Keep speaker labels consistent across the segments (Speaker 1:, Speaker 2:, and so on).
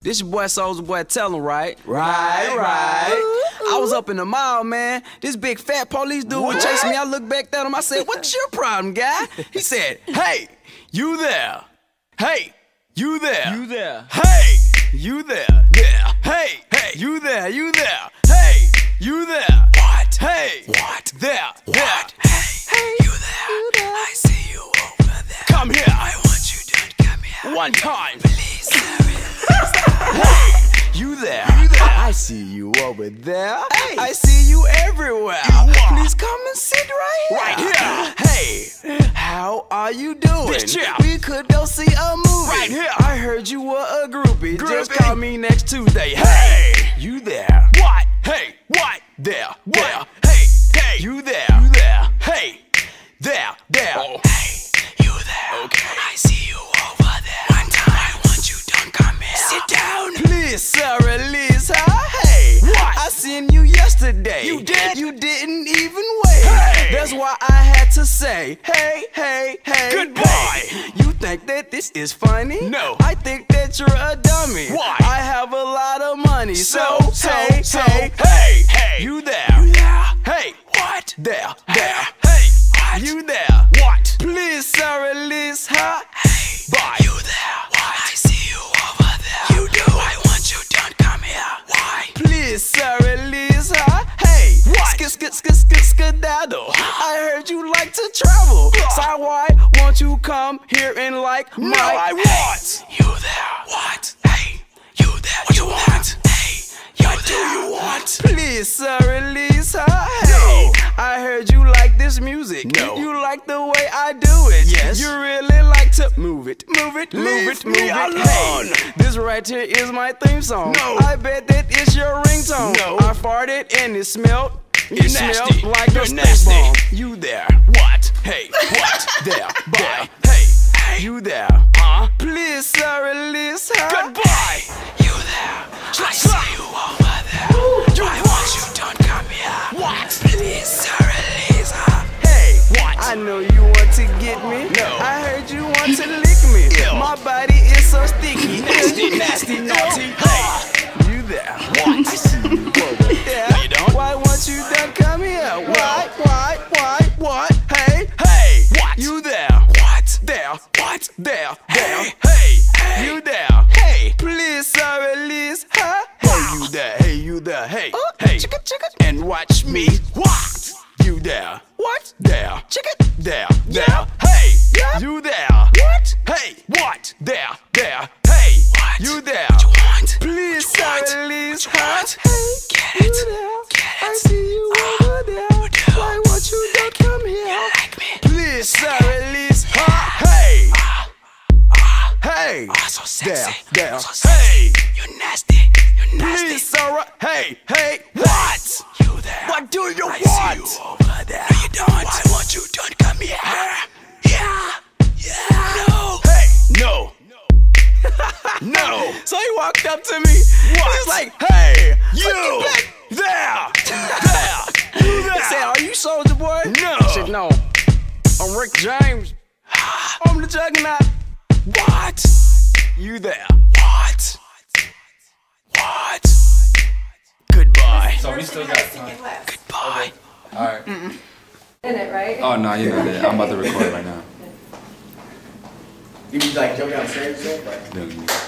Speaker 1: This your boy Soulja Boy, tell him right.
Speaker 2: Right, right.
Speaker 1: I was up in the mall, man. This big fat police dude was chasing me. I looked back at him. I said, What's your problem, guy? He said, Hey, you there. Hey, you there.
Speaker 2: You there.
Speaker 1: Hey, you there. Yeah. Hey, hey, you there. You there. Hey, you there. What? Hey, what? There. What? Hey, hey, you there. I see you over there. Come here. I want you to come here. One time. Please, Hey, you there. I see you over there. Hey. I see you everywhere. Please come and sit right here. Right here. Hey, how are you doing?
Speaker 2: This chair.
Speaker 1: We could go see a movie.
Speaker 2: Right here.
Speaker 1: I heard you were a groupie. Just call me next Tuesday. Hey, you Please, sir, release her. Hey,
Speaker 2: What?
Speaker 1: I seen you yesterday.
Speaker 2: You did?
Speaker 1: You didn't even wait.
Speaker 2: Hey.
Speaker 1: That's why I had to say, hey, hey, hey.
Speaker 2: Goodbye.
Speaker 1: hey. You think that this is funny?
Speaker 2: No.
Speaker 1: I think that you're a dummy.
Speaker 2: Why?
Speaker 1: I have a lot of money. So,
Speaker 2: So, so,
Speaker 1: hey,
Speaker 2: so,
Speaker 1: hey,
Speaker 2: hey, hey. Why
Speaker 1: won't you come here and like
Speaker 2: No,
Speaker 1: my?
Speaker 2: I want. You there? What? Hey, you there? What you want? Hey, you what do you want?
Speaker 1: Please, sir, release her. Hey,
Speaker 2: No.
Speaker 1: I heard you like this music.
Speaker 2: No.
Speaker 1: You like the way I do it.
Speaker 2: Yes.
Speaker 1: You really like to move it, move it, move
Speaker 2: Leave
Speaker 1: it,
Speaker 2: me
Speaker 1: move it.
Speaker 2: alone.
Speaker 1: Hey, this right here is my theme song.
Speaker 2: No.
Speaker 1: I bet that it's your ringtone.
Speaker 2: No.
Speaker 1: I farted and it smelled.
Speaker 2: You're
Speaker 1: it
Speaker 2: nasty.
Speaker 1: smelled like
Speaker 2: You're
Speaker 1: a
Speaker 2: nasty.
Speaker 1: bomb. You there?
Speaker 2: What?
Speaker 1: Hey, what? there,
Speaker 2: Bye.
Speaker 1: there. Hey,
Speaker 2: Hey.
Speaker 1: you there?
Speaker 2: Huh?
Speaker 1: Please, sir, release her.
Speaker 2: Goodbye. You there? I see you over there. I want you don't come here. What? Please, sir, release her.
Speaker 1: Hey,
Speaker 2: What?
Speaker 1: I know you want to get me.
Speaker 2: No.
Speaker 1: I heard you want to lick me.
Speaker 2: Ew.
Speaker 1: My body is so sticky.
Speaker 2: Nasty, nasty, naughty. Hey.
Speaker 1: You there?
Speaker 2: What?
Speaker 1: I see you watch me.
Speaker 2: What?
Speaker 1: You there?
Speaker 2: What?
Speaker 1: There.
Speaker 2: Chicken?
Speaker 1: There.
Speaker 2: Yeah.
Speaker 1: There. Hey.
Speaker 2: Yeah.
Speaker 1: You there?
Speaker 2: What?
Speaker 1: Hey.
Speaker 2: What?
Speaker 1: There. There. Hey.
Speaker 2: What?
Speaker 1: You there?
Speaker 2: What you want?
Speaker 1: Please,
Speaker 2: What you want?
Speaker 1: sir, release
Speaker 2: What you
Speaker 1: her.
Speaker 2: want?
Speaker 1: Hey.
Speaker 2: Get
Speaker 1: You
Speaker 2: it.
Speaker 1: there?
Speaker 2: Get
Speaker 1: I see you
Speaker 2: Ah,
Speaker 1: over there.
Speaker 2: you.
Speaker 1: Why won't you not come here?
Speaker 2: You Like me?
Speaker 1: Please, sir, release her. Hey. Hey.
Speaker 2: Ah, so sexy.
Speaker 1: There. There.
Speaker 2: So sexy. You nasty. You nasty.
Speaker 1: Please, sir. Hey. Hey.
Speaker 2: No.
Speaker 1: So he walked up to me.
Speaker 2: What?
Speaker 1: He's like, hey,
Speaker 2: You.
Speaker 1: you
Speaker 2: back.
Speaker 1: there, there, you there. He said, are you Soulja Boy?
Speaker 2: No.
Speaker 1: I said, no. I'm Rick James. I'm the Juggernaut.
Speaker 2: What?
Speaker 1: You there?
Speaker 2: What? What? Goodbye.
Speaker 3: So we still got time.
Speaker 2: Goodbye.
Speaker 3: Alright.
Speaker 4: In it, right?
Speaker 3: Oh no, you know that. I'm about to record right now.
Speaker 5: You be like joking on stage and stuff? Like,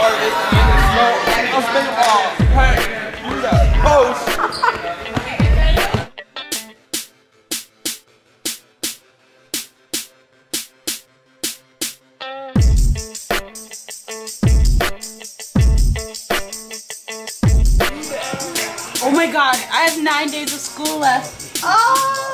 Speaker 3: action.
Speaker 6: You guys feel productive and whatnot?
Speaker 3: Yeah. Yeah.
Speaker 7: Oh my god, I have nine days of school left. Oh!